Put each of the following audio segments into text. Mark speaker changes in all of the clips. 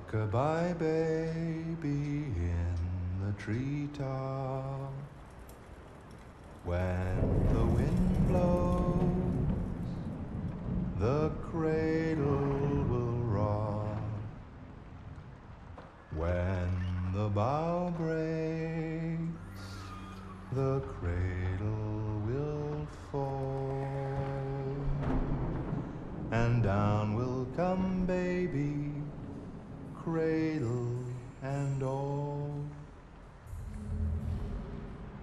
Speaker 1: Rock-a-bye baby in the treetop. When the wind blows, the cradle will rock. When the bough breaks, the cradle will fall. And down will come cradle and all.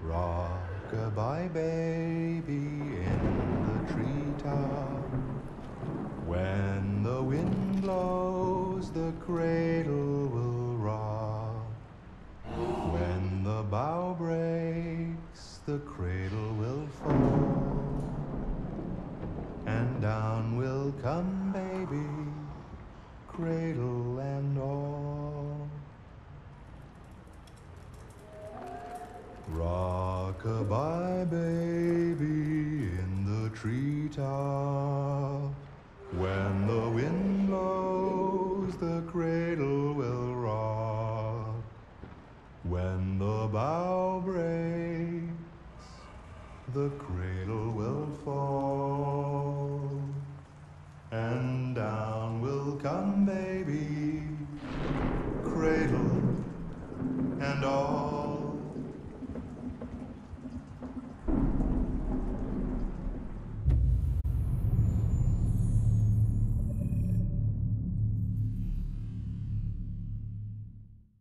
Speaker 1: Rock-a-bye baby in the treetop. When the wind blows, the cradle will rock. When the bough breaks, the cradle will fall. And down will come baby, cradle and Rockabye baby in the treetop. When the wind blows, the cradle will rock. When the bough breaks, the cradle will fall. And down will come baby, cradle and all.